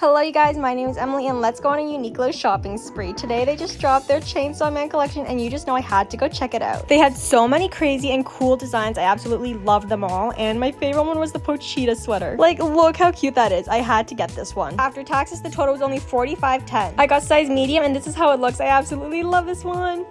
Hello you guys, my name is Emily and let's go on a Uniqlo shopping spree. Today they just dropped their Chainsaw Man collection and you just know I had to go check it out. They had so many crazy and cool designs, I absolutely loved them all and my favorite one was the Pochita sweater. Like look how cute that is, I had to get this one. After taxes the total was only forty-five ten. I got size medium and this is how it looks, I absolutely love this one.